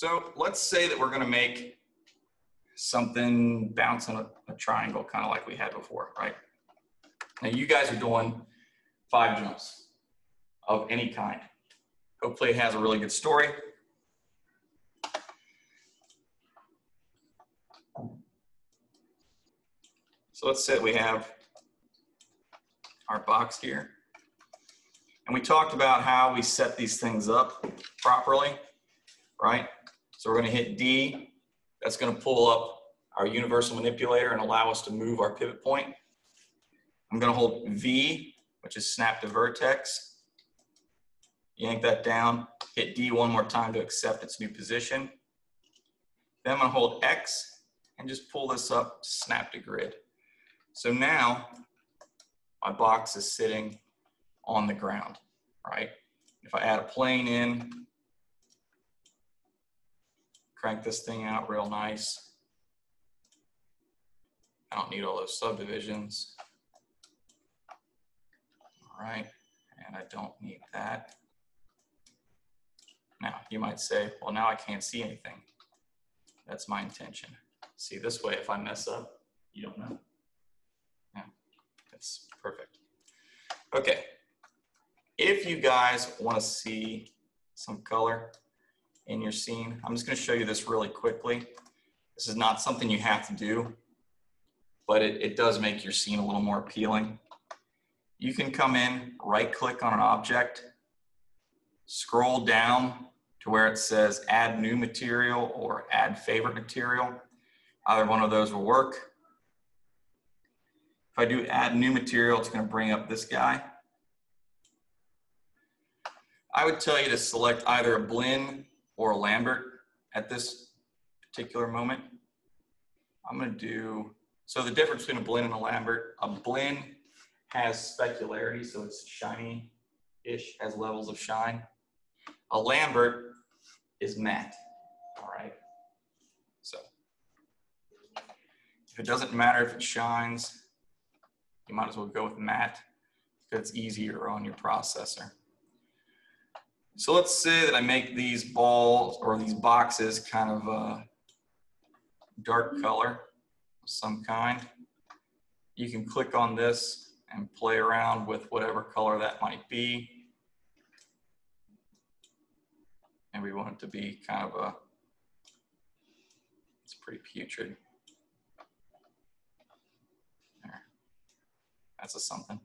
So let's say that we're gonna make something bounce on a, a triangle, kind of like we had before, right? Now you guys are doing five jumps of any kind. Hopefully it has a really good story. So let's say we have our box here. And we talked about how we set these things up properly, right? So we're gonna hit D. That's gonna pull up our universal manipulator and allow us to move our pivot point. I'm gonna hold V, which is snap to vertex. Yank that down, hit D one more time to accept its new position. Then I'm gonna hold X and just pull this up, to snap to grid. So now my box is sitting on the ground, right? If I add a plane in, crank this thing out real nice. I don't need all those subdivisions. All right, and I don't need that. Now, you might say, well, now I can't see anything. That's my intention. See, this way, if I mess up, you don't know. Yeah, it's perfect. Okay. If you guys want to see some color in your scene, I'm just going to show you this really quickly. This is not something you have to do, but it, it does make your scene a little more appealing. You can come in, right click on an object, scroll down to where it says add new material or add favorite material. Either one of those will work. If I do add new material, it's going to bring up this guy. I would tell you to select either a Blinn or a Lambert at this particular moment. I'm going to do, so the difference between a Blinn and a Lambert, a Blinn has specularity, so it's shiny-ish, has levels of shine. A Lambert is matte, all right? So if it doesn't matter if it shines, you might as well go with matte because it's easier on your processor. So let's say that I make these balls or these boxes kind of a dark color of some kind. You can click on this and play around with whatever color that might be. And we want it to be kind of a, it's pretty putrid. There. That's a something.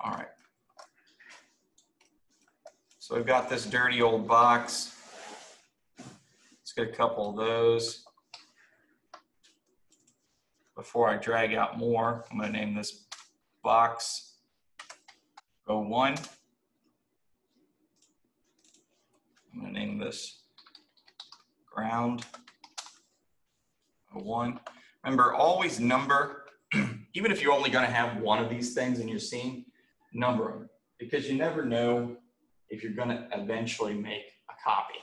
All right. So we've got this dirty old box. Let's get a couple of those. Before I drag out more, I'm going to name this box 01. I'm going to name this ground 01. Remember, always number even if you're only going to have one of these things in your scene, number them because you never know if you're going to eventually make a copy,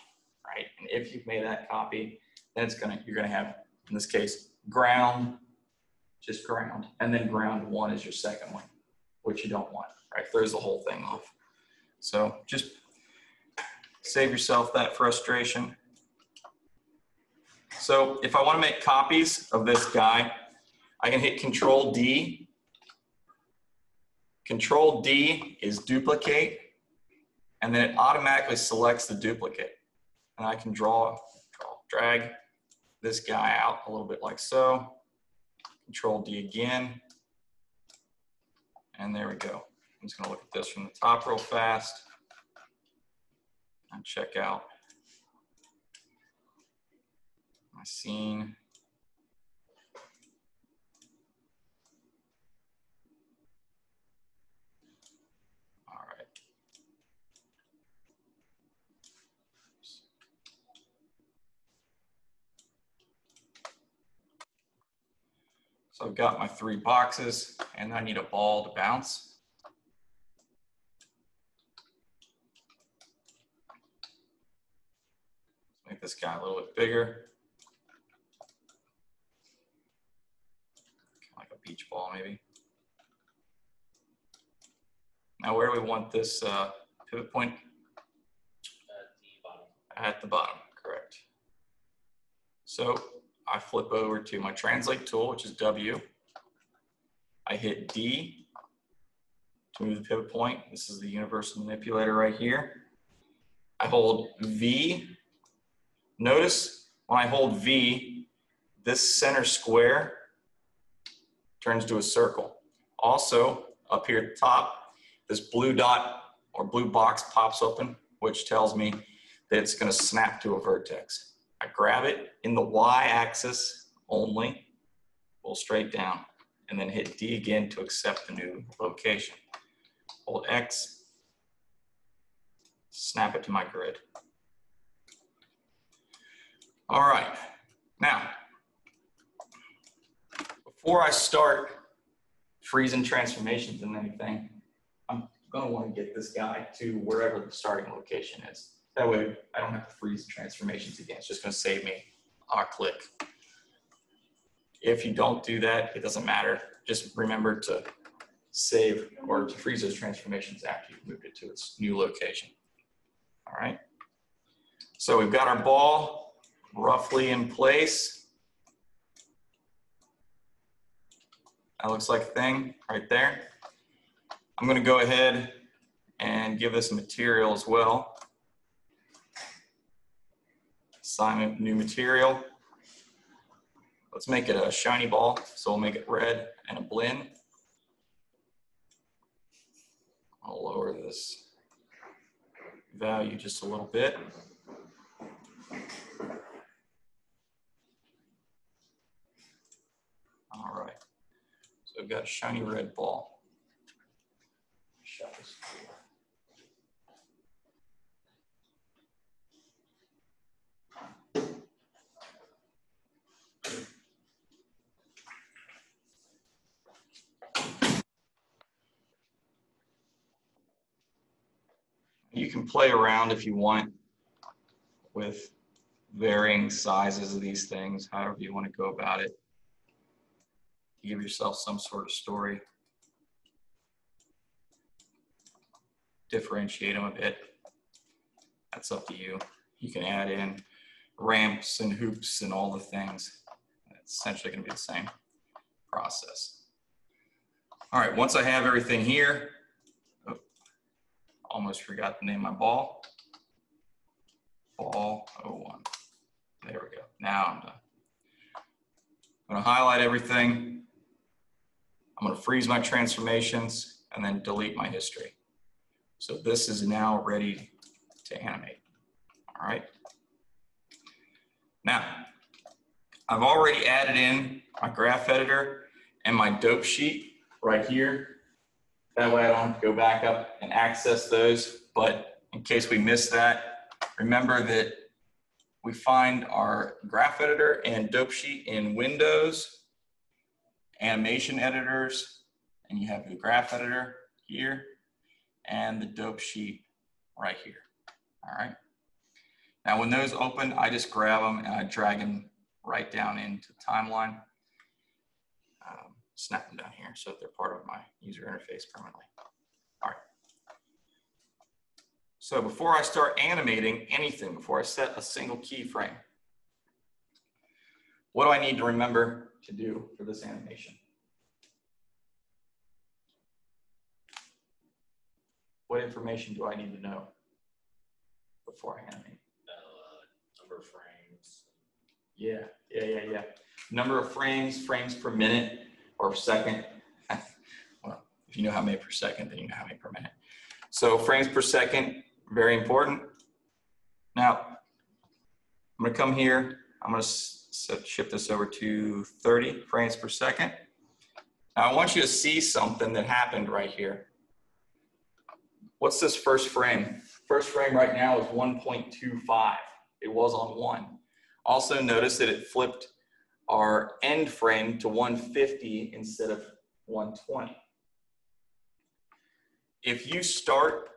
right? And if you've made that copy, then it's going to, you're going to have, in this case, ground, just ground, and then ground one is your second one, which you don't want, right? Throws the whole thing off. So just save yourself that frustration. So if I want to make copies of this guy, I can hit Control D. Control D is duplicate, and then it automatically selects the duplicate. And I can draw, draw, drag this guy out a little bit like so. Control D again. And there we go. I'm just gonna look at this from the top real fast and check out my scene. So I've got my three boxes and I need a ball to bounce. Make this guy a little bit bigger. Like a beach ball maybe. Now where do we want this uh, pivot point? At the bottom. At the bottom, correct. So I flip over to my translate tool, which is W. I hit D to move the pivot point. This is the universal manipulator right here. I hold V. Notice when I hold V, this center square turns to a circle. Also, up here at the top, this blue dot or blue box pops open, which tells me that it's gonna snap to a vertex. I grab it in the Y axis only, pull straight down, and then hit D again to accept the new location. Hold X, snap it to my grid. All right, now, before I start freezing transformations and anything, I'm gonna wanna get this guy to wherever the starting location is. That way I don't have to freeze the transformations again. It's just gonna save me a click. If you don't do that, it doesn't matter. Just remember to save or to freeze those transformations after you've moved it to its new location. All right. So we've got our ball roughly in place. That looks like a thing right there. I'm gonna go ahead and give this material as well. Assignment, new material. Let's make it a shiny ball. So we'll make it red and a Blinn. I'll lower this value just a little bit. All right. So we've got a shiny red ball. Shut this You can play around if you want with varying sizes of these things, however you want to go about it. Give yourself some sort of story. Differentiate them a bit. That's up to you. You can add in ramps and hoops and all the things. It's essentially going to be the same process. All right, once I have everything here, Almost forgot to name my ball. Ball 01. There we go. Now I'm done. I'm going to highlight everything. I'm going to freeze my transformations and then delete my history. So this is now ready to animate. All right. Now, I've already added in my graph editor and my dope sheet right here that way I don't have to go back up and access those. But in case we miss that, remember that we find our graph editor and dope sheet in Windows, animation editors, and you have the graph editor here and the dope sheet right here. All right. Now when those open, I just grab them and I drag them right down into the timeline snap them down here so that they're part of my user interface permanently. All right. So before I start animating anything, before I set a single keyframe, what do I need to remember to do for this animation? What information do I need to know before I animate? Uh, number of frames. Yeah, yeah, yeah, yeah. Number of frames, frames per minute, or second. well, if you know how many per second, then you know how many per minute. So frames per second, very important. Now, I'm gonna come here, I'm gonna shift this over to 30 frames per second. Now I want you to see something that happened right here. What's this first frame? First frame right now is 1.25. It was on one. Also notice that it flipped our end frame to 150 instead of 120. If you start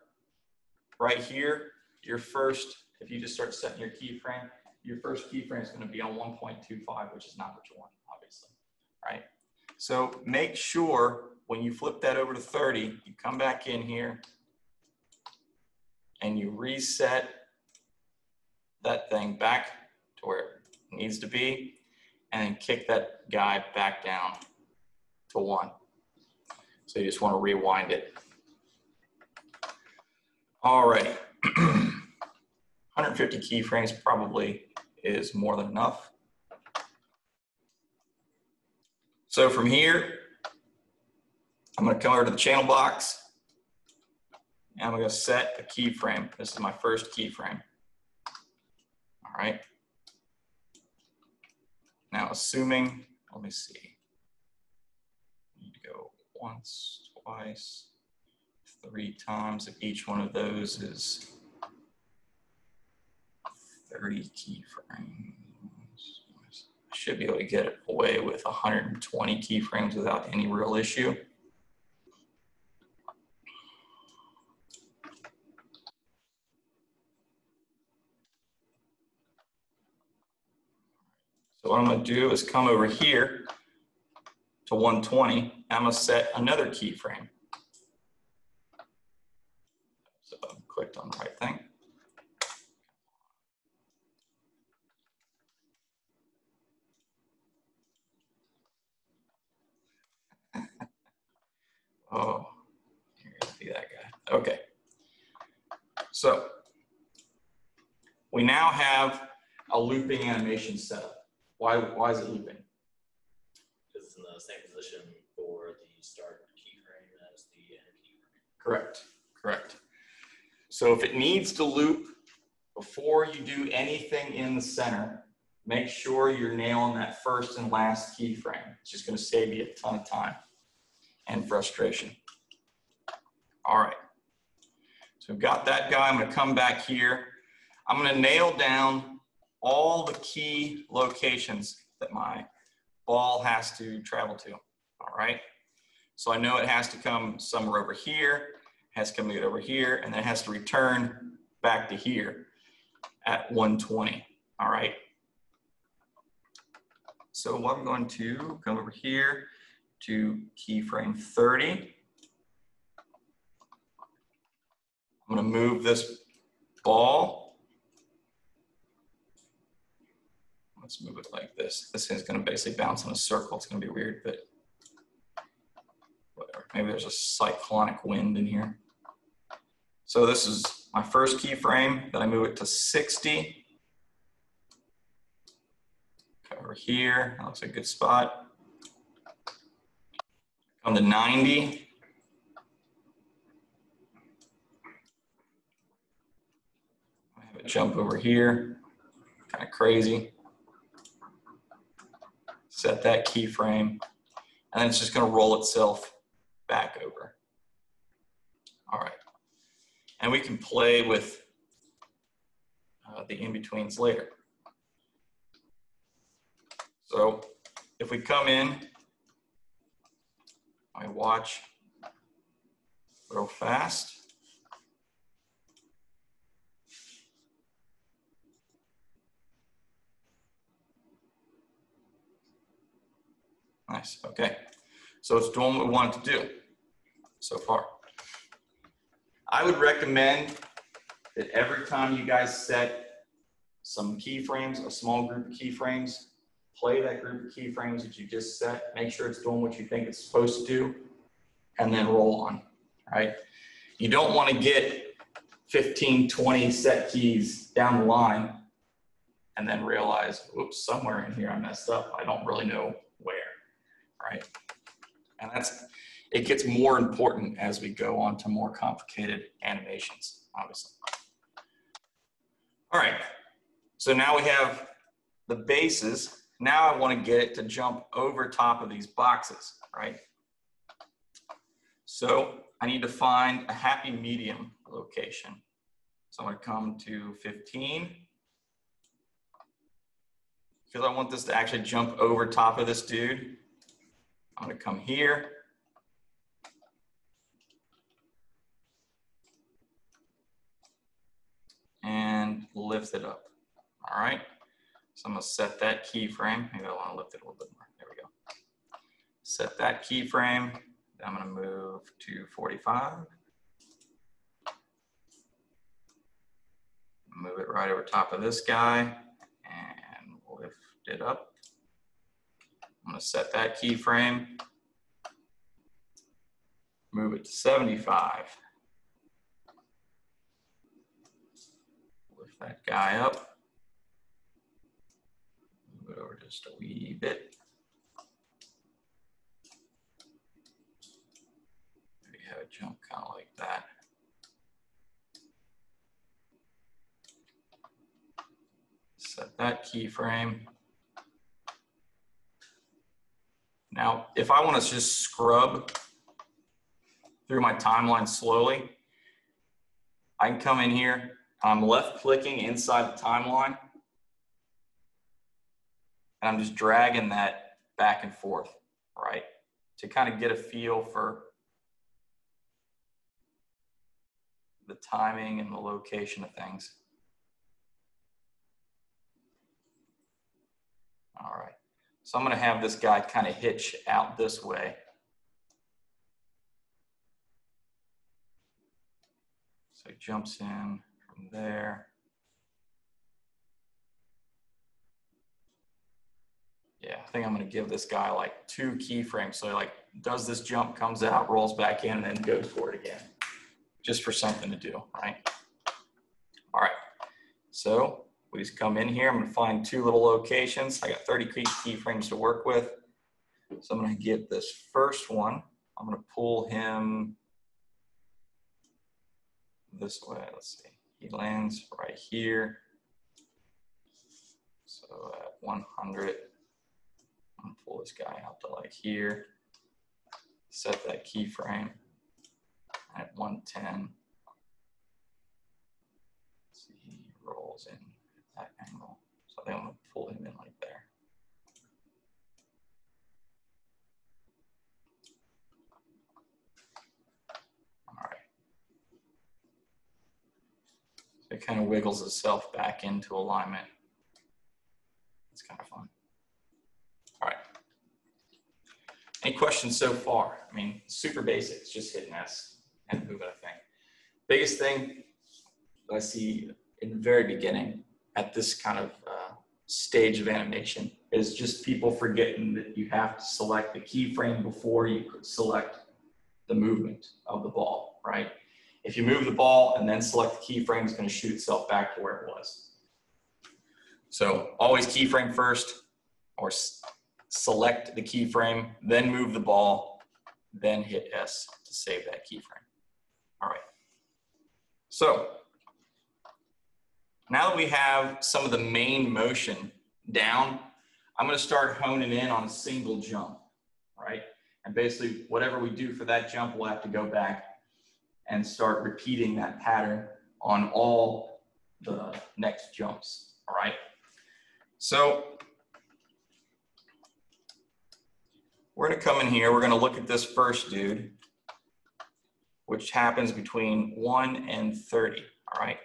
right here, your first, if you just start setting your keyframe, your first keyframe is going to be on 1.25, which is not what you want, obviously, right? So make sure when you flip that over to 30, you come back in here and you reset that thing back to where it needs to be, and then kick that guy back down to one. So you just want to rewind it. All right. 150 keyframes probably is more than enough. So from here, I'm going to come over to the channel box. And I'm going to set a keyframe. This is my first keyframe. All right. Now, assuming, let me see. To go once, twice, three times. If each one of those is 30 keyframes. I should be able to get away with 120 keyframes without any real issue. So what I'm gonna do is come over here to 120, I'm gonna set another keyframe. So I clicked on the right thing. Oh, gonna be that guy. Okay. So we now have a looping animation set up. Why, why is it looping? Because it's in the same position for the start keyframe as the end keyframe. Correct, correct. So if it needs to loop before you do anything in the center, make sure you're nailing that first and last keyframe. It's just gonna save you a ton of time and frustration. All right. So we've got that guy. I'm gonna come back here. I'm gonna nail down all the key locations that my ball has to travel to, all right? So I know it has to come somewhere over here, has to come over here, and then it has to return back to here at 120, all right? So what I'm going to come over here to keyframe 30. I'm gonna move this ball. Let's move it like this. This is gonna basically bounce in a circle. It's gonna be weird, but whatever. Maybe there's a cyclonic wind in here. So this is my first keyframe. Then I move it to 60. Over here, that looks like a good spot. Come to 90. I have it jump over here, kind of crazy. Set that keyframe, and then it's just gonna roll itself back over. All right. And we can play with uh, the in-betweens later. So if we come in, I watch real fast. Nice, okay. So it's doing what we wanted to do so far. I would recommend that every time you guys set some keyframes, a small group of keyframes, play that group of keyframes that you just set, make sure it's doing what you think it's supposed to do, and then roll on, right? You don't want to get 15, 20 set keys down the line and then realize, oops, somewhere in here I messed up. I don't really know right? And that's, it gets more important as we go on to more complicated animations, obviously. All right, so now we have the bases now I want to get it to jump over top of these boxes, right? So I need to find a happy medium location. So I'm to come to 15 because I want this to actually jump over top of this dude. I'm to come here. And lift it up. All right. So I'm gonna set that keyframe. Maybe I wanna lift it a little bit more. There we go. Set that keyframe. Then I'm gonna move to 45. Move it right over top of this guy and lift it up. I'm gonna set that keyframe. Move it to 75. Lift that guy up. Move it over just a wee bit. Maybe have it jump kind of like that. Set that keyframe. Now, if I want to just scrub through my timeline slowly, I can come in here. I'm left clicking inside the timeline. And I'm just dragging that back and forth, right? To kind of get a feel for the timing and the location of things. All right. So I'm going to have this guy kind of hitch out this way. So he jumps in from there. Yeah, I think I'm going to give this guy like two keyframes. So like does this jump, comes out, rolls back in, and then goes for it again. Just for something to do, right? All right. So we just come in here. I'm going to find two little locations. I got 30 keyframes to work with. So I'm going to get this first one. I'm going to pull him this way. Let's see. He lands right here. So at 100, I'm going to pull this guy out to like here. Set that keyframe at 110. See, he rolls in I think I'm gonna pull him in like there. All right. It kind of wiggles itself back into alignment. It's kind of fun. All right. Any questions so far? I mean, super basic, it's just hitting S and moving a thing. Biggest thing I see in the very beginning at this kind of uh, stage of animation is just people forgetting that you have to select the keyframe before you could select the movement of the ball, right? If you move the ball and then select the keyframe, it's going to shoot itself back to where it was. So always keyframe first or select the keyframe, then move the ball, then hit S to save that keyframe. All right. So now that we have some of the main motion down, I'm gonna start honing in on a single jump, right? And basically whatever we do for that jump, we'll have to go back and start repeating that pattern on all the next jumps, all right? So we're gonna come in here, we're gonna look at this first dude, which happens between one and 30, all right?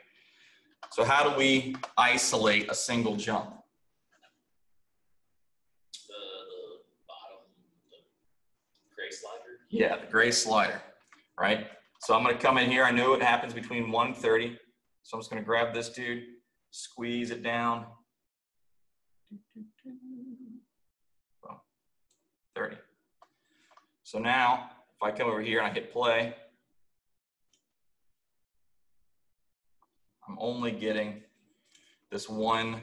So how do we isolate a single jump? The, the bottom, the gray slider. Yeah, the gray slider, right? So I'm gonna come in here. I know it happens between 130. So I'm just gonna grab this dude, squeeze it down. 30. So now, if I come over here and I hit play, I'm only getting this one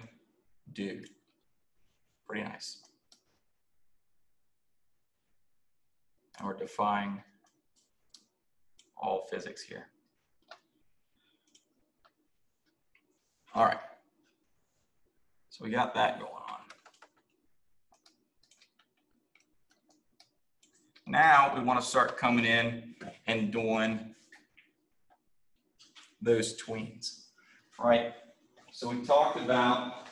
dude. Pretty nice. And we're defying all physics here. All right. So we got that going on. Now we want to start coming in and doing those tweens right? So we talked about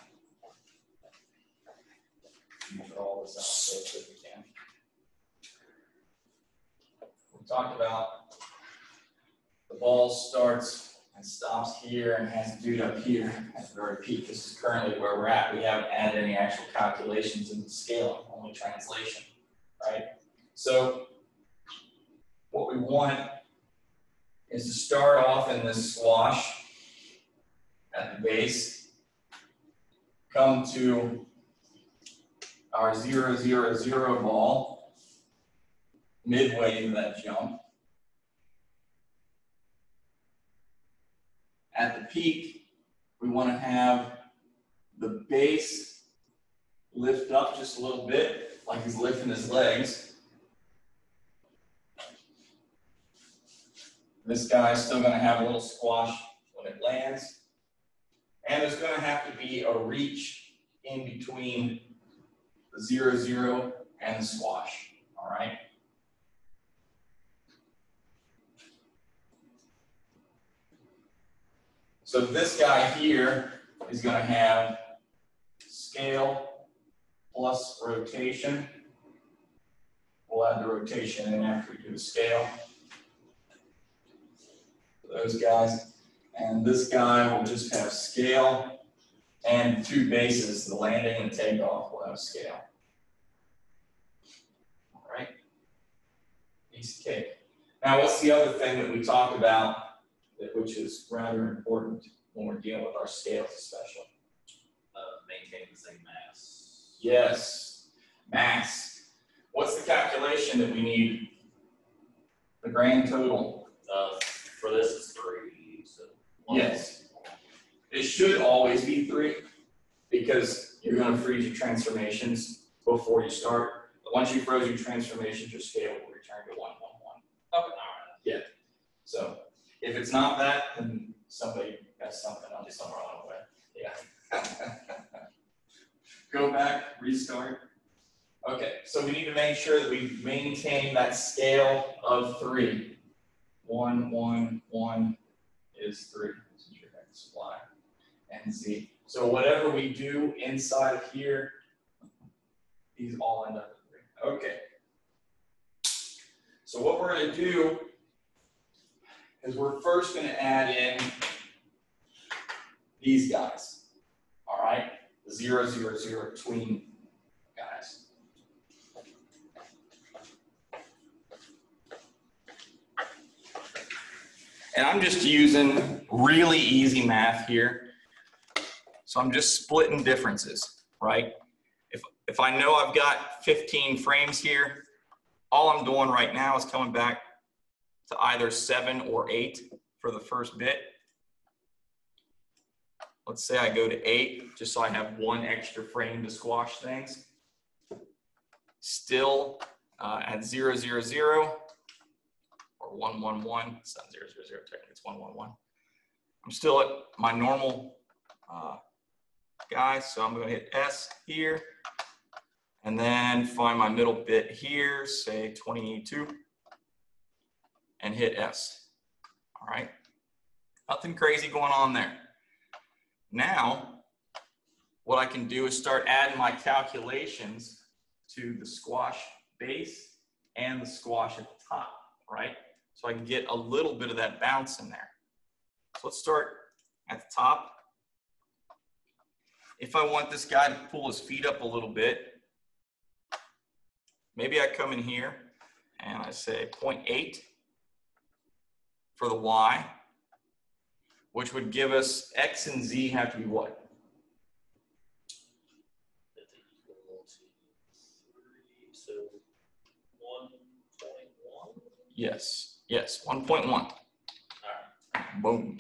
all this out we can. We talked about the ball starts and stops here and has a dude up here at the very peak. This is currently where we're at. We haven't added any actual calculations in the scaling, only translation, right? So what we want is to start off in this squash at the base, come to our zero, zero, zero ball midway into that jump. At the peak, we want to have the base lift up just a little bit, like he's lifting his legs. This guy's still going to have a little squash when it lands. And there's going to have to be a reach in between the zero, zero and the squash. All right. So this guy here is going to have scale plus rotation. We'll add the rotation in after we do the scale. Those guys. And this guy will just have scale and two bases, the landing and takeoff will have scale. All right. Piece of cake. Now, what's the other thing that we talked about, that, which is rather important when we're dealing with our scales especially? Uh, maintain the same mass. Yes, mass. What's the calculation that we need? The grand total? Uh, for this is three, Yes. It should always be three because you're gonna freeze your transformations before you start. Once you froze your transformations, your scale will return to one, one, one. Okay, all right. Yeah. So if it's not that, then somebody has something on somewhere along the way. Yeah. Go back, restart. Okay, so we need to make sure that we maintain that scale of three. One, one, one is three. This is your X, Y, and Z. So whatever we do inside of here, these all end up in three. Okay. So what we're gonna do is we're first gonna add in these guys. All right, the zero, zero, zero between guys. And I'm just using really easy math here. So I'm just splitting differences, right? If, if I know I've got 15 frames here, all I'm doing right now is coming back to either seven or eight for the first bit. Let's say I go to eight, just so I have one extra frame to squash things. Still uh, at zero, zero, zero, or one, one, one, it's not zero, zero, zero, technically it's one, one, one. I'm still at my normal uh, guys, so I'm gonna hit S here, and then find my middle bit here, say 22 and hit S. All right. Nothing crazy going on there. Now, what I can do is start adding my calculations to the squash base and the squash at the top, right? So I can get a little bit of that bounce in there. So let's start at the top. If I want this guy to pull his feet up a little bit, maybe I come in here and I say 0.8 for the y, which would give us x and z have to be what? Yes, yes, 1.1. All right. Boom.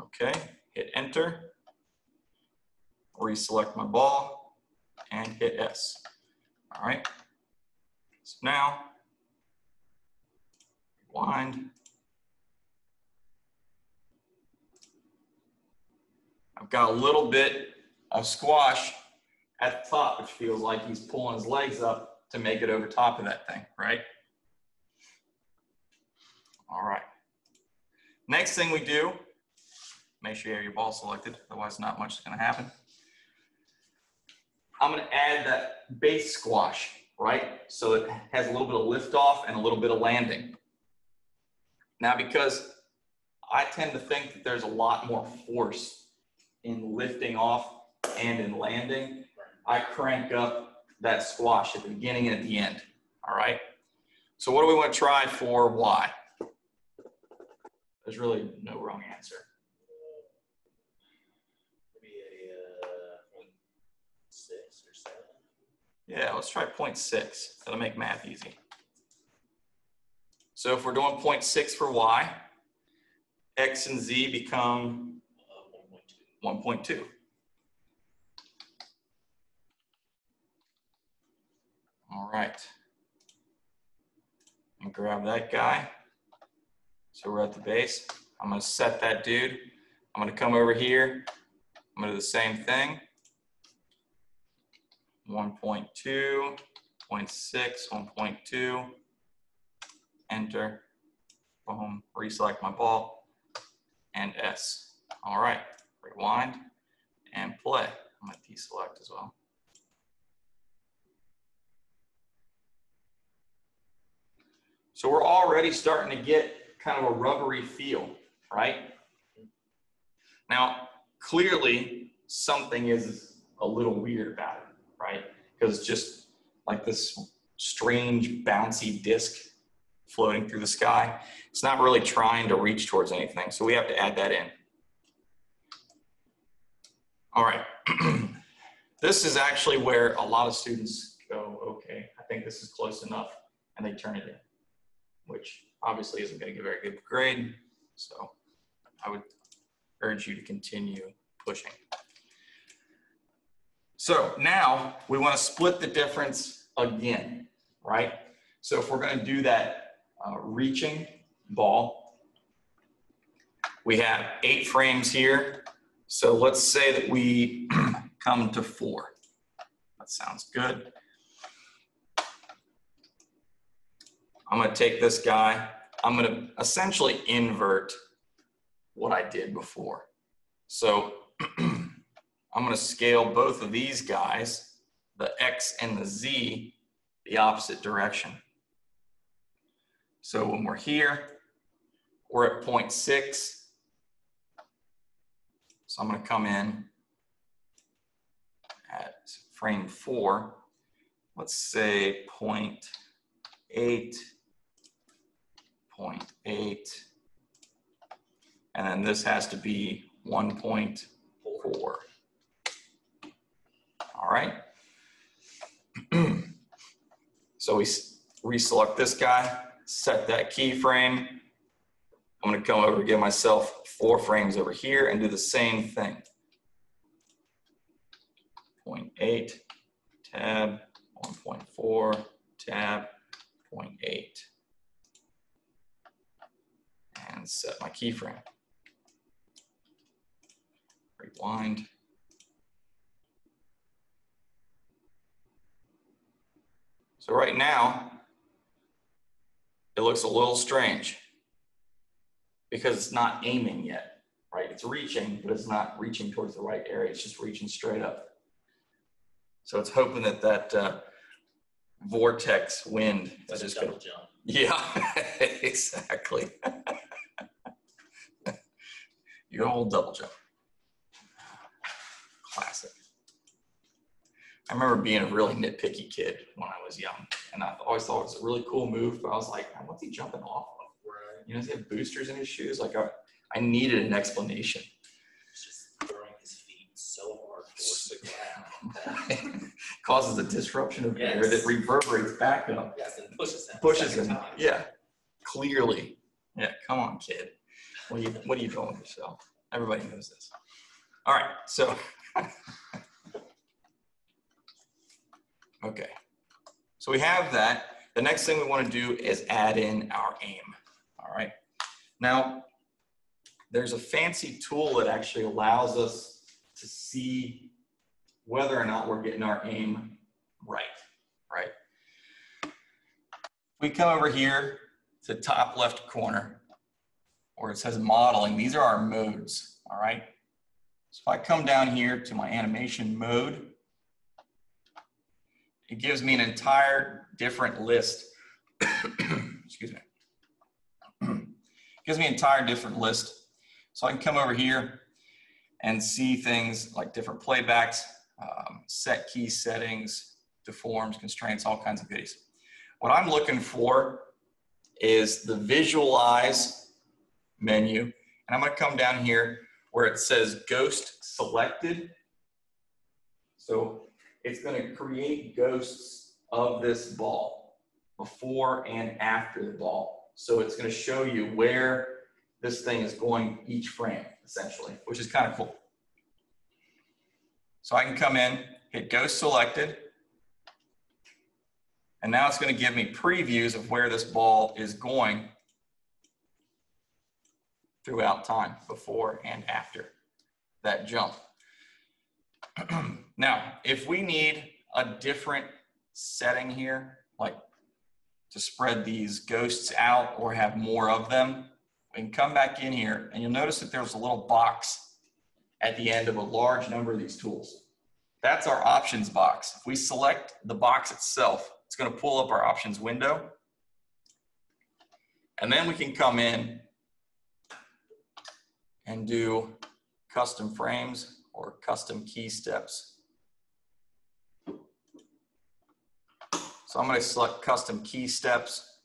Okay, hit enter. Reselect my ball and hit S. All right. So now, wind. I've got a little bit of squash at the top, which feels like he's pulling his legs up to make it over top of that thing, right? All right. Next thing we do, make sure you have your ball selected, otherwise not much is gonna happen. I'm gonna add that base squash, right? So it has a little bit of lift off and a little bit of landing. Now, because I tend to think that there's a lot more force in lifting off and in landing, I crank up that squash at the beginning and at the end, all right? So what do we wanna try for Y? There's really no wrong answer. Maybe a uh, point six. Yeah, let's try 0.6. That'll make math easy. So if we're doing 0.6 for y, x and z become Uh, one point two. 1.2. All right. And grab that guy. So we're at the base. I'm gonna set that dude. I'm gonna come over here. I'm gonna do the same thing. 1.2, 0.6, 1.2. Enter. Boom. Reselect my ball. And S. All right rewind, and play. I'm gonna deselect as well. So we're already starting to get kind of a rubbery feel, right? Now, clearly something is a little weird about it, right? Because it's just like this strange bouncy disc floating through the sky. It's not really trying to reach towards anything, so we have to add that in. All right. this is actually where a lot of students go, okay, I think this is close enough, and they turn it in, which obviously isn't going to give a very good grade. So I would urge you to continue pushing. So now we want to split the difference again, right? So if we're going to do that uh, reaching ball, we have eight frames here. So let's say that we come to four. That sounds good. I'm going to take this guy. I'm going to essentially invert what I did before. So I'm going to scale both of these guys, the X and the Z, the opposite direction. So when we're here, we're at 0.6. So I'm going to come in at frame four. Let's say 0.8, 0.8, and then this has to be 1.4. All right. so we reselect this guy, set that keyframe. I'm going to come over, give myself four frames over here and do the same thing. 0.8, tab, 1.4, tab, 0.8. And set my keyframe. Rewind. So right now, it looks a little strange because it's not aiming yet, right? It's reaching, but it's not reaching towards the right area. It's just reaching straight up. So it's hoping that that uh, vortex wind is just going to jump. yeah, exactly. Your old double jump. Classic. I remember being a really nitpicky kid when I was young, and I always thought it was a really cool move, but I was like, what's he jumping off of? You know, does he have boosters in his shoes? Like, I, I needed an explanation. He's just throwing his feet so hard towards the ground. Causes a disruption of air that reverberates back up, Yes, and pushes him. pushes him. time. Yeah, clearly. Yeah, come on, kid. What are you, what are you doing with yourself? Everybody knows this. All right, so. okay, so we have that. The next thing we want to do is add in our aim. All right. Now, there's a fancy tool that actually allows us to see whether or not we're getting our aim right, right? We come over here to top left corner where it says modeling. These are our modes, all right? So if I come down here to my animation mode, it gives me an entire different list. Excuse me. gives me an entire different list. So I can come over here and see things like different playbacks, um, set key settings, deforms, constraints, all kinds of goodies. What I'm looking for is the visualize menu. And I'm gonna come down here where it says ghost selected. So it's going to create ghosts of this ball before and after the ball. So it's going to show you where this thing is going each frame, essentially, which is kind of cool. So I can come in, hit ghost selected, and now it's going to give me previews of where this ball is going throughout time, before and after that jump. now, if we need a different setting here, like to spread these ghosts out or have more of them, we can come back in here and you'll notice that there's a little box at the end of a large number of these tools. That's our options box. If we select the box itself, it's gonna pull up our options window. And then we can come in and do custom frames or custom key steps. So I'm going to select custom key steps.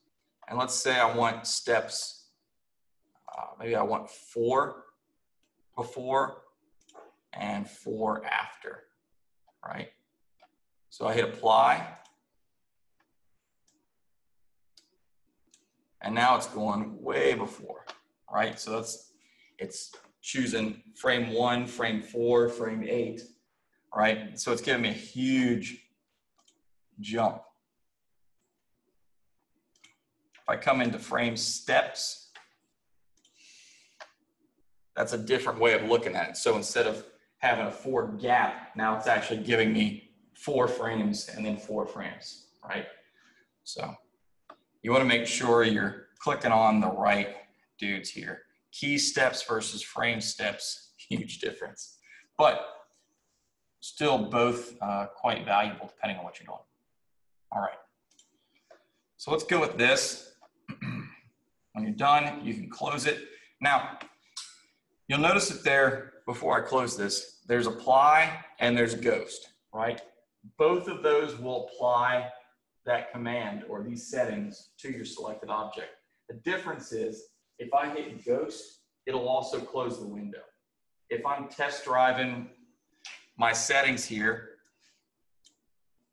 And let's say I want steps, uh, maybe I want four before and four after, right? So I hit apply. And now it's going way before, right? So that's, it's choosing frame one, frame four, frame eight, right? So it's giving me a huge jump. If I come into frame steps, that's a different way of looking at it. So instead of having a four gap, now it's actually giving me four frames and then four frames, right? So you wanna make sure you're clicking on the right dudes here key steps versus frame steps, huge difference. But still both uh, quite valuable depending on what you're doing. All right. So let's go with this. when you're done, you can close it. Now, you'll notice that there, before I close this, there's apply and there's ghost, right? Both of those will apply that command or these settings to your selected object. The difference is if I hit ghost, it'll also close the window. If I'm test driving my settings here,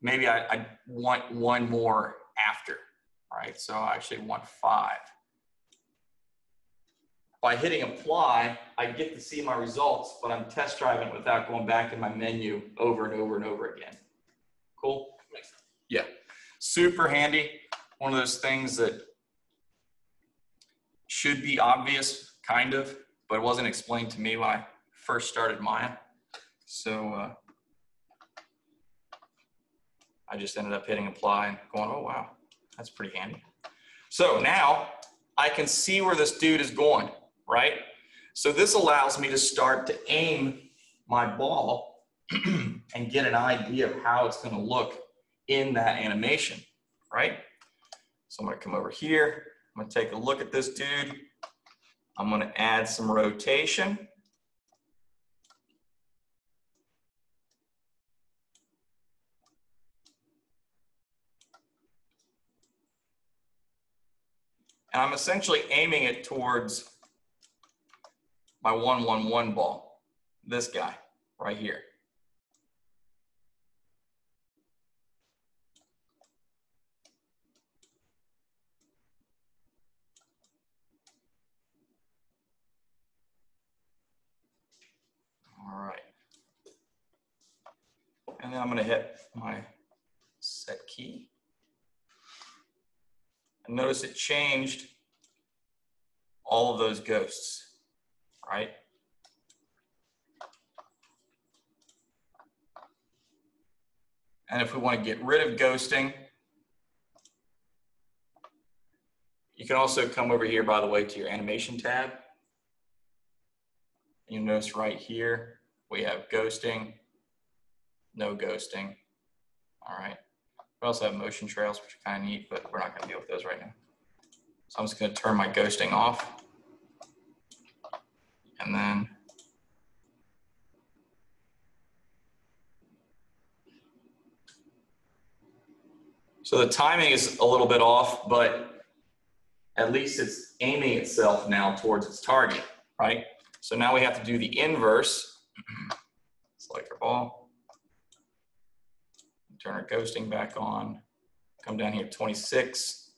maybe I, I want one more after, right? So I actually want five. By hitting apply, I get to see my results, but I'm test driving without going back in my menu over and over and over again. Cool? Yeah, super handy. One of those things that should be obvious, kind of, but it wasn't explained to me when I first started Maya. So uh, I just ended up hitting apply and going, oh, wow, that's pretty handy. So now I can see where this dude is going, right? So this allows me to start to aim my ball and get an idea of how it's going to look in that animation, right? So I'm going to come over here. I'm gonna take a look at this dude. I'm gonna add some rotation. And I'm essentially aiming it towards my 111 ball, this guy right here. All right. I'm going to hit my set key. And notice it changed all of those ghosts, right? And if we want to get rid of ghosting, you can also come over here, by the way, to your animation tab you notice right here, we have ghosting, no ghosting. All right. We also have motion trails, which are kind of neat, but we're not going to deal with those right now. So I'm just going to turn my ghosting off. And then So the timing is a little bit off, but at least it's aiming itself now towards its target, right? So now we have to do the inverse. Select our ball. Turn our ghosting back on. Come down here, 26.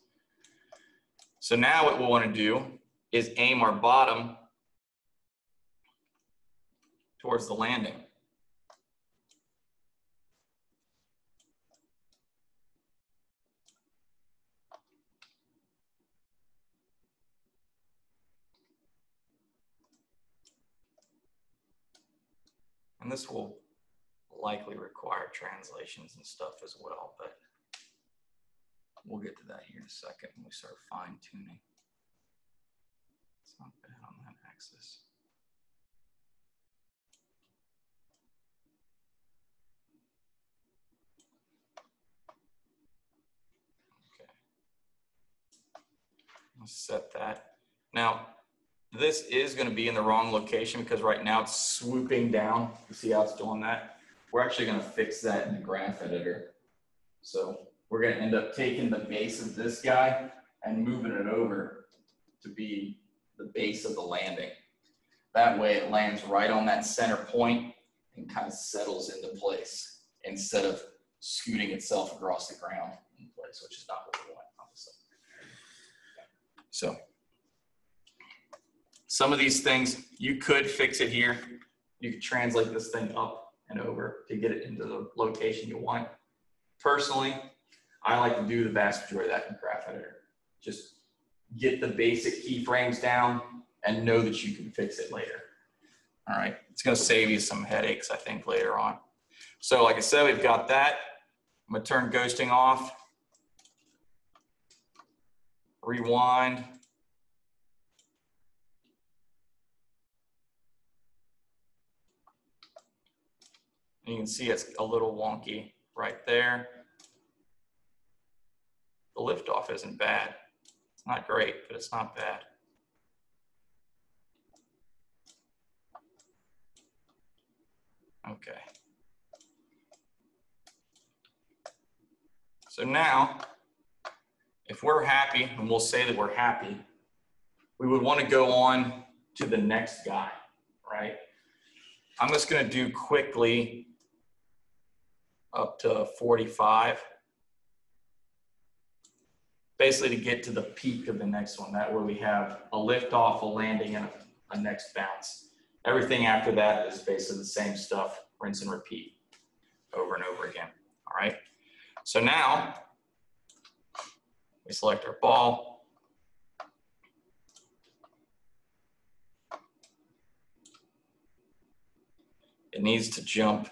So now what we want to do is aim our bottom towards the landing. And this will likely require translations and stuff as well, but we'll get to that here in a second when we start fine tuning. It's not bad on that axis. Okay. Set that. Now, this is going to be in the wrong location because right now it's swooping down. You see how it's doing that? We're actually going to fix that in the graph editor. So we're going to end up taking the base of this guy and moving it over to be the base of the landing. That way it lands right on that center point and kind of settles into place instead of scooting itself across the ground in place, which is not what we want, obviously. So some of these things you could fix it here. You could translate this thing up and over to get it into the location you want. Personally, I like to do the vast majority of that in Graph Editor. Just get the basic keyframes down and know that you can fix it later. All right, it's gonna save you some headaches, I think, later on. So like I said, we've got that. I'm gonna turn ghosting off. Rewind. And you can see it's a little wonky right there. The liftoff isn't bad. It's not great, but it's not bad. Okay. So now, if we're happy, and we'll say that we're happy, we would want to go on to the next guy, right? I'm just going to do quickly up to 45. Basically to get to the peak of the next one. That way we have a lift off, a landing, and a, a next bounce. Everything after that is basically the same stuff, rinse and repeat over and over again. All right. So now we select our ball. It needs to jump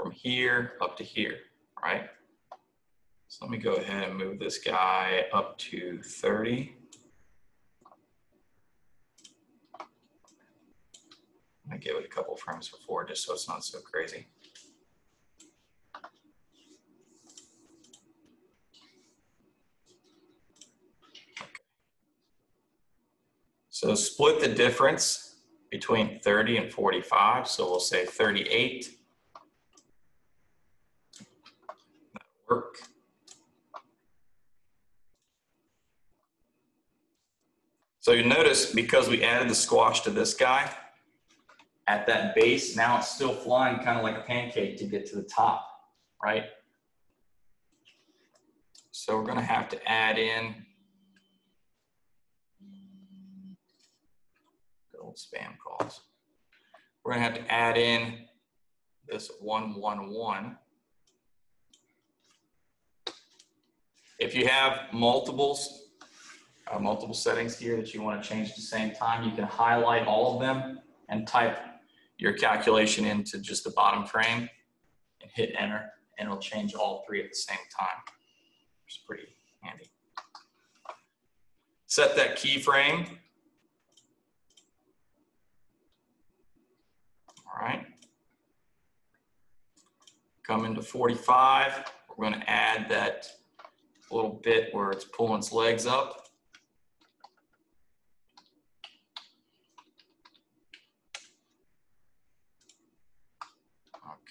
from here up to here, right? So let me go ahead and move this guy up to 30. I give it a couple frames before just so it's not so crazy. So split the difference between 30 and 45. So we'll say 38. That'll work. So you notice because we added the squash to this guy, at that base, now it's still flying kind of like a pancake to get to the top, right? So we're gonna have to add in good old spam calls. We're gonna have to add in this 111. If you have multiples, uh, multiple settings here that you want to change at the same time, you can highlight all of them and type your calculation into just the bottom frame and hit enter, and it'll change all three at the same time. It's pretty handy. Set that keyframe. All right. Come into 45. We're going to add that little bit where it's pulling its legs up.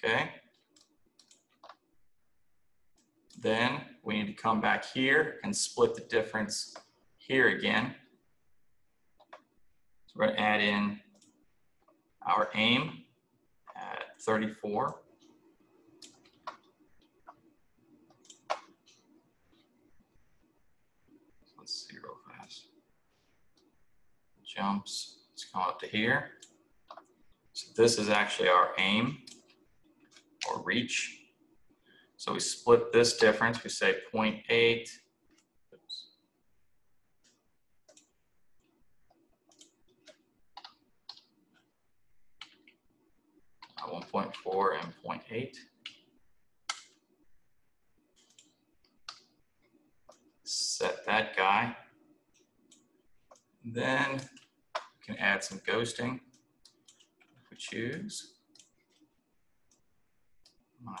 Okay. Then we need to come back here and split the difference here again. So we're to add in our aim at 34. Jumps, let's come up to here. So this is actually our aim or reach. So we split this difference, we say 0.8. Oops. Uh, 1.4 and 0.8. Set that guy. Then can add some ghosting if we choose. Gonna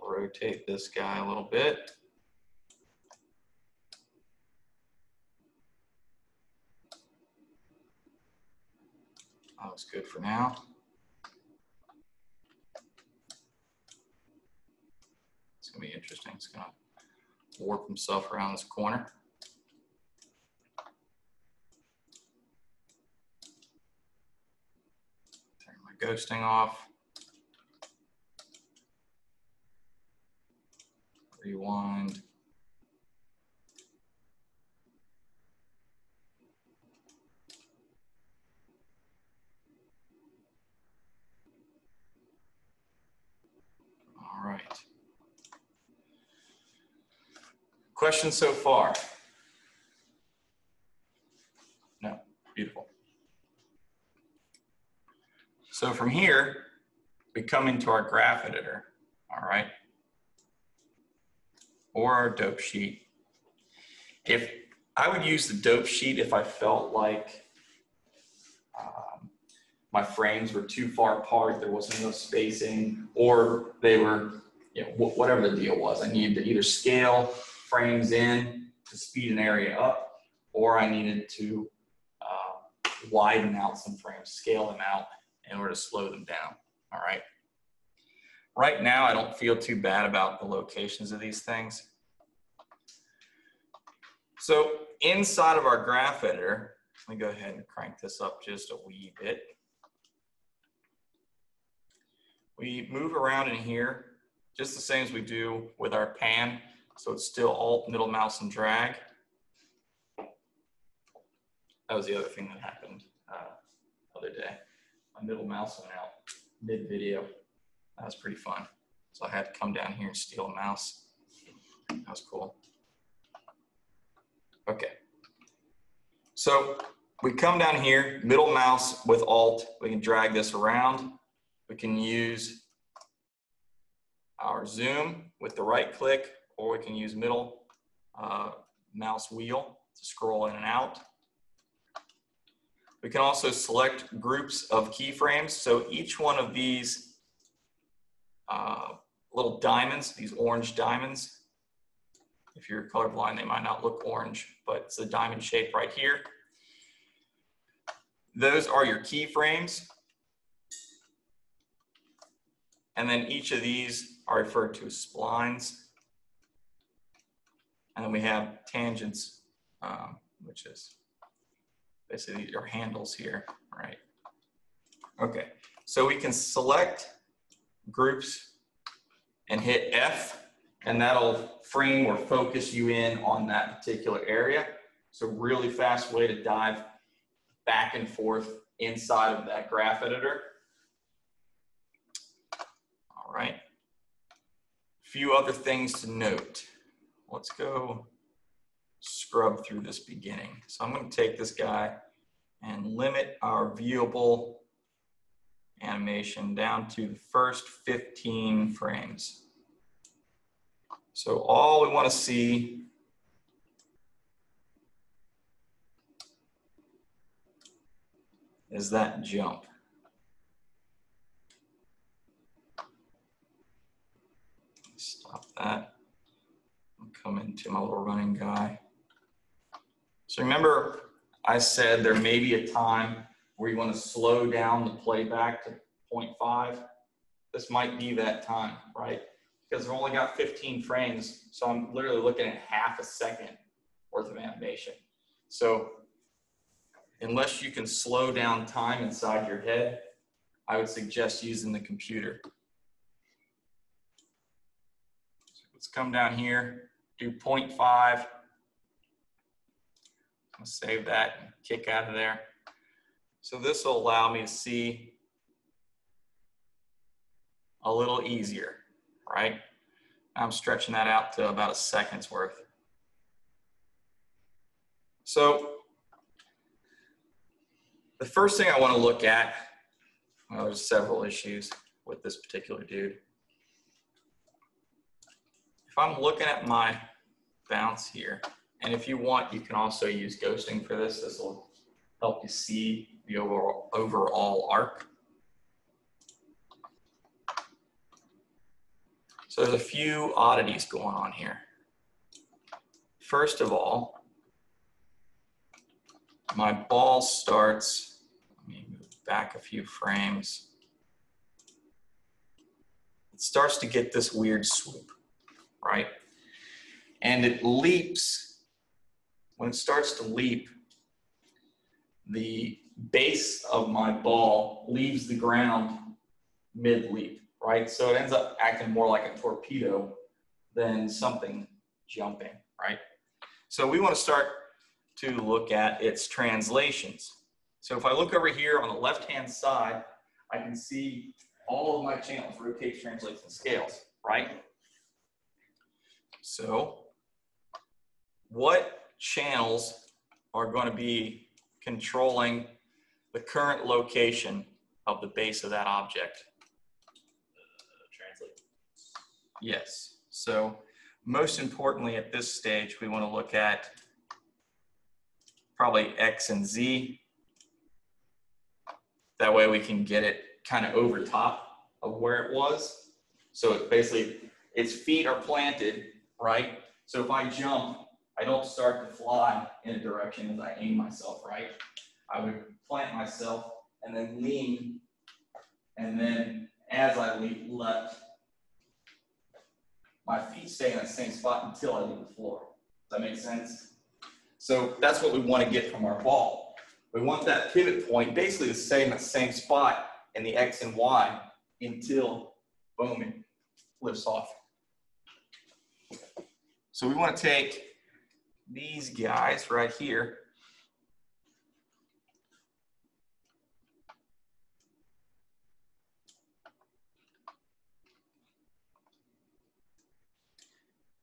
rotate this guy a little bit. That looks good for now. It's gonna be interesting. It's gonna warp himself around this corner. Turn my ghosting off. Rewind. All right. Questions so far? No, beautiful. So from here, we come into our graph editor, all right? Or our dope sheet. If I would use the dope sheet if I felt like um, my frames were too far apart, there wasn't enough spacing, or they were, you know, wh- whatever the deal was. I needed to either scale frames in to speed an area up, or I needed to uh, widen out some frames, scale them out in order to slow them down. All right. Right now, I don't feel too bad about the locations of these things. So inside of our graph editor, let me go ahead and crank this up just a wee bit. We move around in here just the same as we do with our pan. So it's still alt, middle mouse, and drag. That was the other thing that happened uh, other day. Middle mouse went out mid video. That was pretty fun. So I had to come down here and steal a mouse. That was cool. Okay. So we come down here, middle mouse with alt. We can drag this around. We can use our zoom with the right click, or we can use middle uh, mouse wheel to scroll in and out. We can also select groups of keyframes. So each one of these uh, little diamonds, these orange diamonds, if you're colorblind, they might not look orange, but it's a diamond shape right here. Those are your keyframes. And then each of these are referred to as splines. And then we have tangents, um, which is basically your handles here, right? Okay, so we can select groups and hit F, and that'll frame or focus you in on that particular area. So really fast way to dive back and forth inside of that graph editor. All right. a Few other things to note. Let's go scrub through this beginning. So I'm going to take this guy and limit our viewable animation down to the first 15 frames. So all we want to see is that jump. Stop that. I'll come into my little running guy. So remember, I said there may be a time where you want to slow down the playback to 0.5. This might be that time, right? Because I've only got 15 frames, so I'm literally looking at half a second worth of animation. So unless you can slow down time inside your head, I would suggest using the computer. So let's come down here, do 0.5. Gonna save that and kick out of there. So this will allow me to see a little easier, right? I'm stretching that out to about a second's worth. So the first thing I want to look at, well, there's several issues with this particular dude. If I'm looking at my bounce here, and if you want, you can also use ghosting for this. This will help you see the overall, overall arc. So there's a few oddities going on here. First of all, my ball starts, let me move back a few frames. It starts to get this weird swoop, right? And it leaps, when it starts to leap, the base of my ball leaves the ground mid leap, right? So it ends up acting more like a torpedo than something jumping, right? So we want to start to look at its translations. So if I look over here on the left-hand side, I can see all of my channels, rotate, translates, and scales, right? So what channels are going to be controlling the current location of the base of that object? Translate. Yes. So most importantly at this stage, we want to look at probably X and Z. That way we can get it kind of over top of where it was. So it basically, its feet are planted, right? So if I jump, I don't start to fly in a direction as I aim myself, right? I would plant myself and then lean, and then as I leap left, my feet stay in that same spot until I leave the floor. Does that make sense? So that's what we want to get from our ball. We want that pivot point basically to stay in the same spot in the X and Y until, boom, it lifts off. So we want to take these guys right here.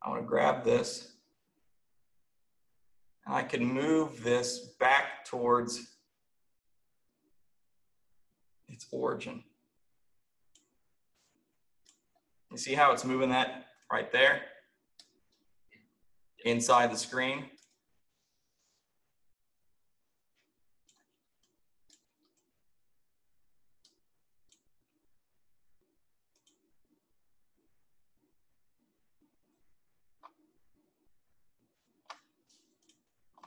I want to grab this. And I can move this back towards its origin. You see how it's moving that right there? Inside the screen.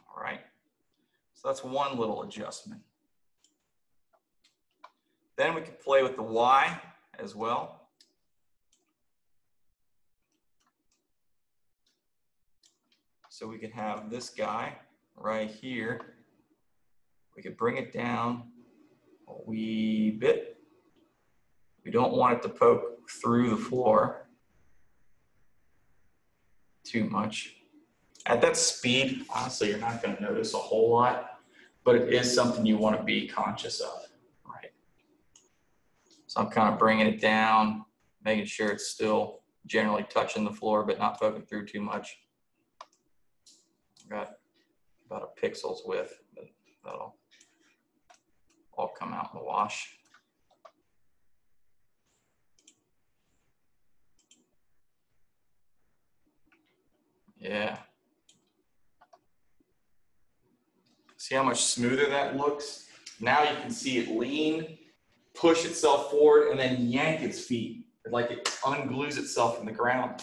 All right. So that's one little adjustment. Then we can play with the Y as well. So we could have this guy right here. We could bring it down a wee bit. We don't want it to poke through the floor too much. At that speed, honestly, you're not going to notice a whole lot, but it is something you want to be conscious of, right? So I'm kind of bringing it down, making sure it's still generally touching the floor, but not poking through too much. Got about a pixel's width, but that'll all come out in the wash. Yeah. See how much smoother that looks? Now you can see it lean, push itself forward, and then yank its feet. Like it unglues itself from the ground.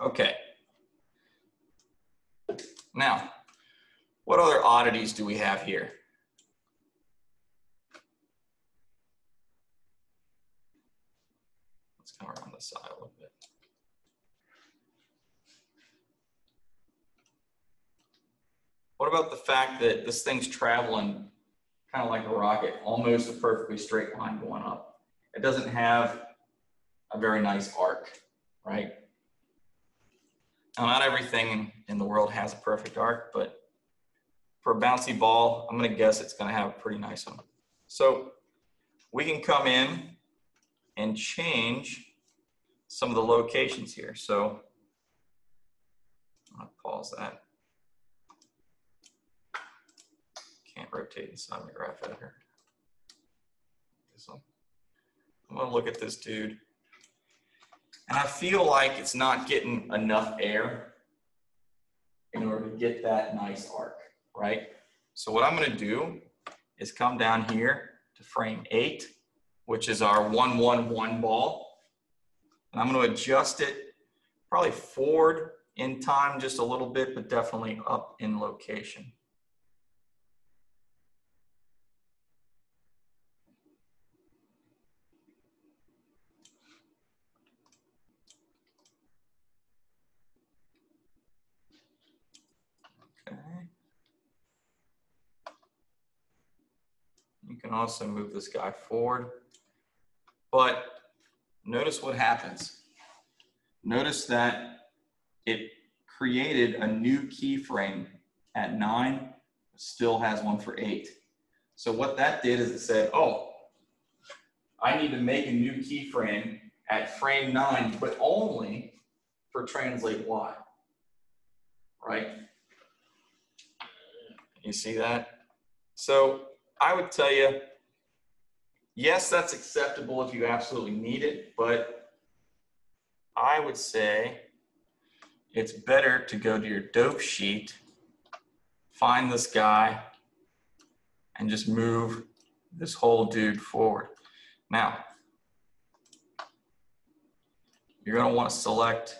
Okay. Now, what other oddities do we have here? Let's come around the side a little bit. What about the fact that this thing's traveling kind of like a rocket, almost a perfectly straight line going up? It doesn't have a very nice arc, right? Now, not everything in the world has a perfect arc, but for a bouncy ball, I'm gonna guess it's gonna have a pretty nice one. So we can come in and change some of the locations here. So I'll pause that. Can't rotate inside my graph editor. This one. I'm gonna look at this dude. And I feel like it's not getting enough air in order to get that nice arc, right? So what I'm gonna do is come down here to frame eight, which is our one, one, one ball. And I'm gonna adjust it probably forward in time just a little bit, but definitely up in location. Okay. You can also move this guy forward. But notice what happens. Notice that it created a new keyframe at nine, still has one for eight. So what that did is it said, oh, I need to make a new keyframe at frame nine, but only for translate Y. Right? You see that? So I would tell you, yes, that's acceptable if you absolutely need it, but I would say it's better to go to your dope sheet, find this guy, and just move this whole dude forward. Now, you're gonna wanna select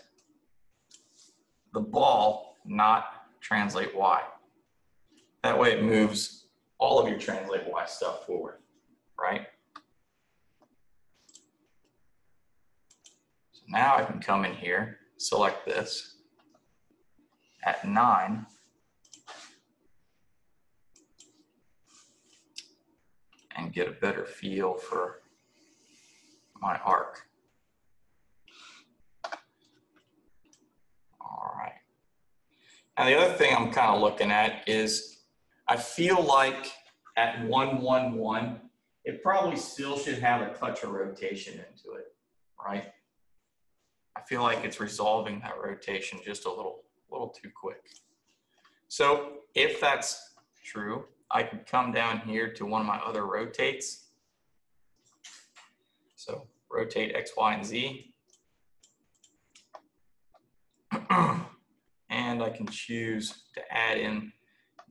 the ball, not translate Y. That way it moves all of your translate Y stuff forward, right? So now I can come in here, select this at nine. And get a better feel for my arc. All right. Now the other thing I'm kind of looking at is I feel like at 111, it probably still should have a touch of rotation into it, right? I feel like it's resolving that rotation just a little, little too quick. So if that's true, I can come down here to one of my other rotates. So rotate X, Y, and Z. and I can choose to add in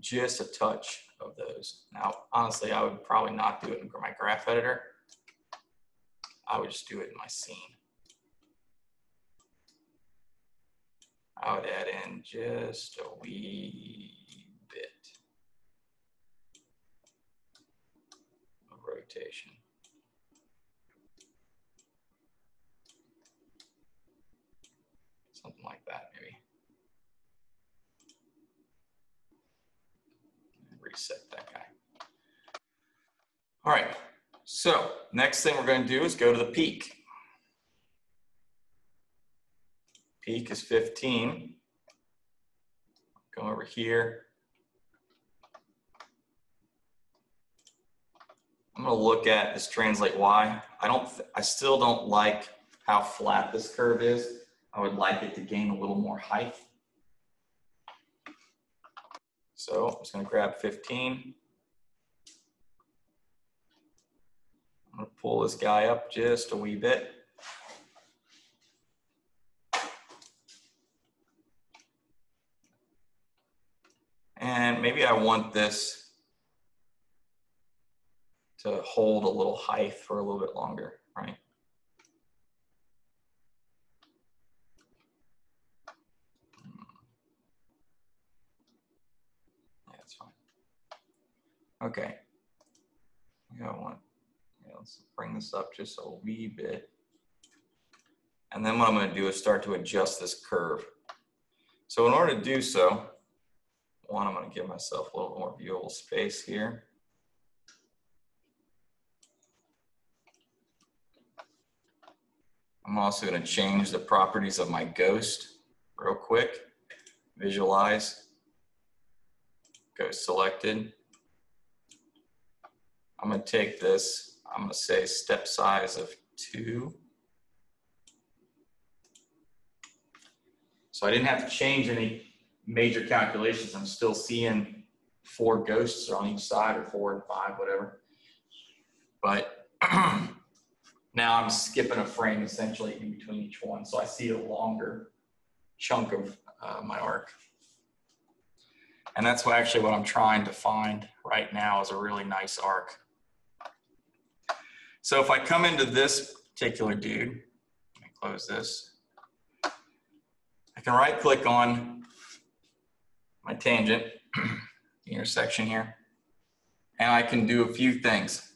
just a touch of those. Now, honestly, I would probably not do it in my graph editor. I would just do it in my scene. I would add in just a wee bit of rotation. Something like that, maybe. Reset that guy. All right, so next thing we're going to do is go to the peak. Peak is 15. Go over here. I'm going to look at this translate Y. I don't, I still don't like how flat this curve is. I would like it to gain a little more height. So I'm just going to grab 15. I'm going to pull this guy up just a wee bit. And maybe I want this to hold a little height for a little bit longer, right? Yeah, that's fine. Okay. I want, yeah, let's bring this up just a wee bit. And then what I'm gonna do is start to adjust this curve. So in order to do so, one, I'm gonna give myself a little more viewable space here. I'm also gonna change the properties of my ghost real quick. Visualize. Ghost selected. I'm gonna take this, I'm gonna say step size of two. So I didn't have to change any major calculations. I'm still seeing four ghosts on each side or four and five, whatever. But now I'm skipping a frame essentially in between each one. So I see a longer chunk of uh, my arc. And that's what actually what I'm trying to find right now is a really nice arc. So if I come into this particular dude, let me close this. I can right click on my tangent, intersection here, and I can do a few things.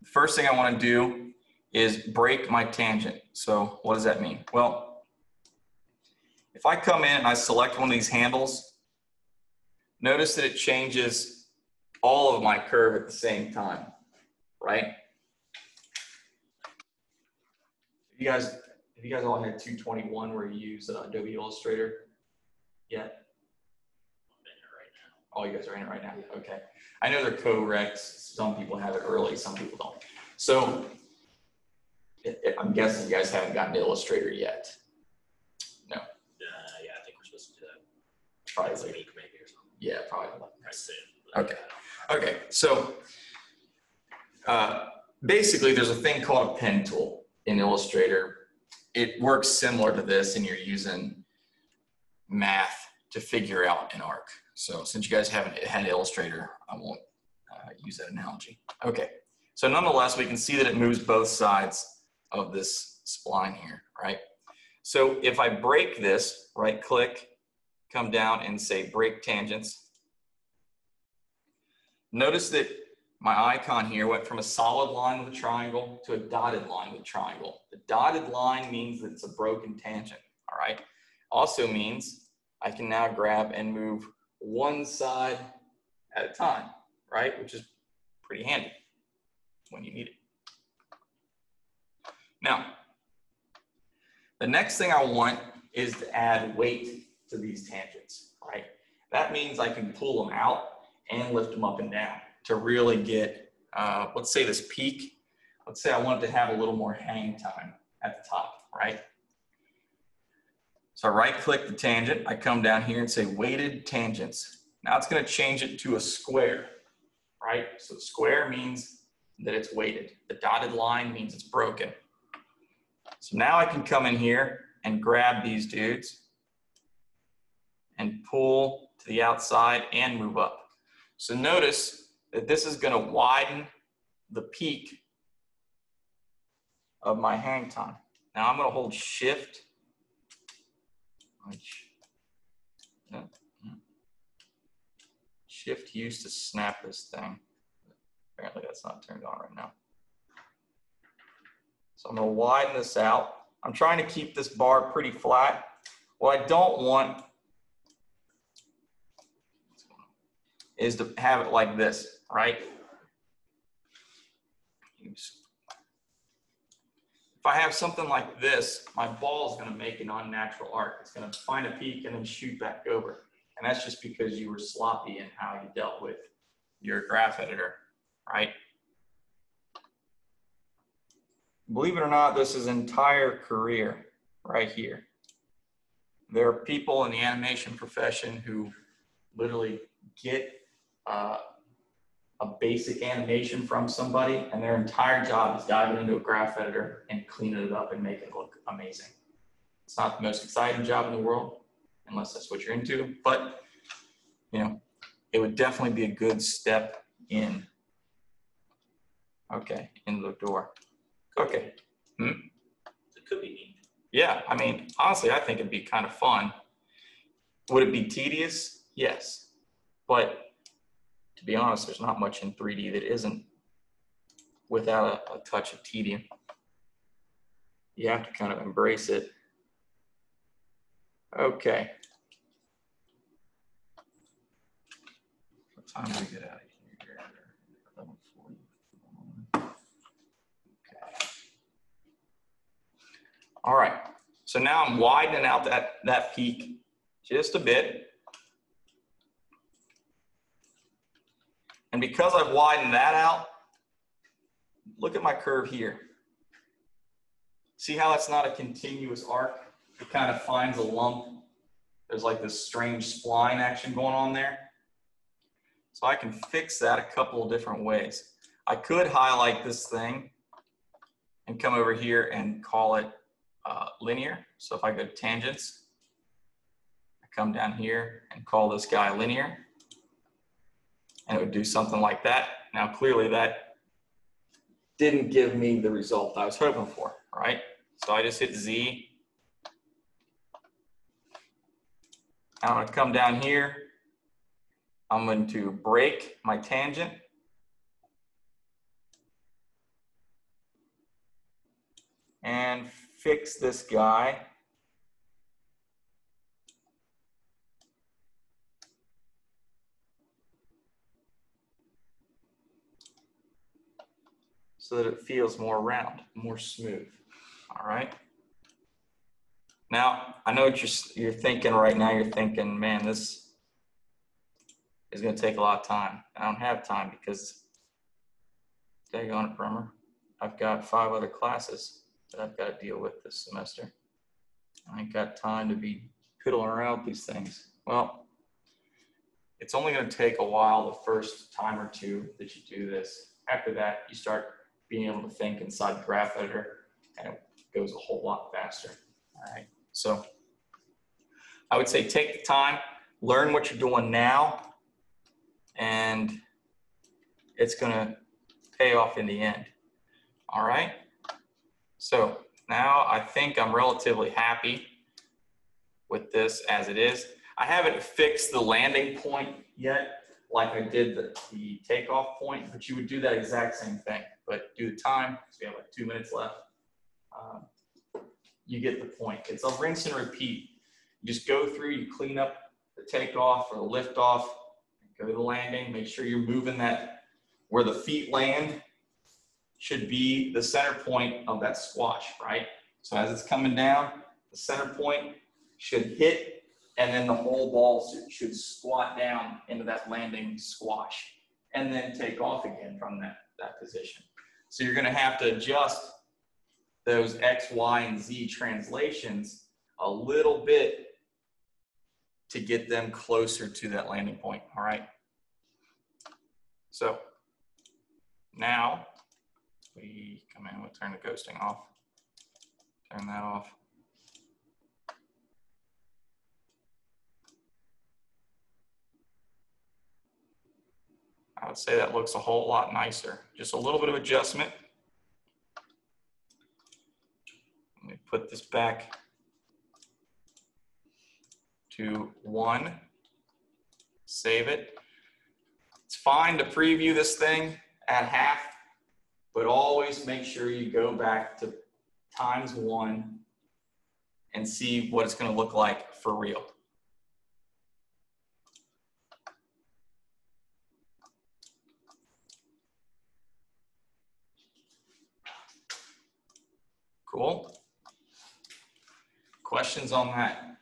The first thing I want to do is break my tangent. So what does that mean? Well, if I come in and I select one of these handles, notice that it changes all of my curve at the same time, right? You guys, have you guys all had 221 where you use uh, Adobe Illustrator yet? I'm in it right now. Oh, you guys are in it right now? Okay. I know they're co-recs. Some people have it early, some people don't. So I'm guessing you guys haven't gotten to Illustrator yet. Uh, yeah, I think we're supposed to do that. Probably Next later. week maybe or something. Yeah, probably. Soon. Okay. Okay, so uh, basically, there's a thing called a pen tool in Illustrator. It works similar to this, and you're using math to figure out an arc. So since you guys haven't had Illustrator, I won't uh, use that analogy. Okay, so nonetheless, we can see that it moves both sides of this spline here, right? So if I break this, right click, come down and say break tangents, Notice that my icon here went from a solid line with a triangle to a dotted line with a triangle. The dotted line means that it's a broken tangent, all right? Also means I can now grab and move one side at a time, right? Which is pretty handy when you need it. Now, the next thing I want is to add weight to these tangents, right? That means I can pull them out and lift them up and down to really get, uh, let's say this peak, let's say I want it to have a little more hang time at the top, right? So I right click the tangent, I come down here and say weighted tangents. Now it's gonna change it to a square, right? So square means that it's weighted. The dotted line means it's broken. So now I can come in here and grab these dudes and pull to the outside and move up. So notice that this is gonna widen the peak of my hang time. Now I'm gonna hold shift. yeah. Hmm. Shift used to snap this thing. Apparently that's not turned on right now. So I'm gonna widen this out. I'm trying to keep this bar pretty flat. What I don't want is to have it like this, right? If I have something like this, my ball is going to make an unnatural arc. It's going to find a peak and then shoot back over. And that's just because you were sloppy in how you dealt with your graph editor, right? Believe it or not, this is entire career right here. There are people in the animation profession who literally get uh, a basic animation from somebody and their entire job is diving into a graph editor and cleaning it up and making it look amazing. It's not the most exciting job in the world, unless that's what you're into, but you know, it would definitely be a good step in. Okay, in the door. Okay, hmm. It could be neat. yeah, I mean, honestly, I think it'd be kind of fun. Would it be tedious? Yes. But be honest, there's not much in 3D that isn't without a, a touch of tedium. You have to kind of embrace it. Okay. What time do we get out of here? 11:40. Okay. All right. So now I'm widening out that, that peak just a bit. And because I've widened that out, look at my curve here. See how that's not a continuous arc? It kind of finds a lump. There's like this strange spline action going on there. So I can fix that a couple of different ways. I could highlight this thing and come over here and call it uh, linear. So if I go to tangents, I come down here and call this guy linear. And it would do something like that. Now clearly that didn't give me the result I was hoping for, right? So I just hit Z. I'm gonna come down here. I'm going to break my tangent. And fix this guy. So that it feels more round, more smooth. All right. Now, I know what you're, you're thinking right now. You're thinking, man, this is going to take a lot of time. I don't have time because, dang on it, Brummer, I've got five other classes that I've got to deal with this semester. I ain't got time to be piddling around with these things. Well, it's only going to take a while the first time or two that you do this. After that, you start being able to think inside the graph editor and it goes a whole lot faster. All right. So I would say take the time, learn what you're doing now, and it's going to pay off in the end. All right. So now I think I'm relatively happy with this as it is. I haven't fixed the landing point yet, like I did the, the takeoff point, but you would do that exact same thing, but do the time. We have like two minutes left. Um, you get the point. It's a rinse and repeat. You just go through, you clean up the takeoff or the liftoff, go to the landing, make sure you're moving that where the feet land should be the center point of that squash, right? So as it's coming down, the center point should hit and then the whole ball should squat down into that landing squash and then take off again from that, that position. So you're gonna have to adjust those X, Y, and Z translations a little bit to get them closer to that landing point, all right? So now we come in, we'll turn the ghosting off, turn that off. I would say that looks a whole lot nicer. Just a little bit of adjustment. Let me put this back to one. Save it. It's fine to preview this thing at half, but always make sure you go back to times one and see what it's going to look like for real. Cool. Questions on that?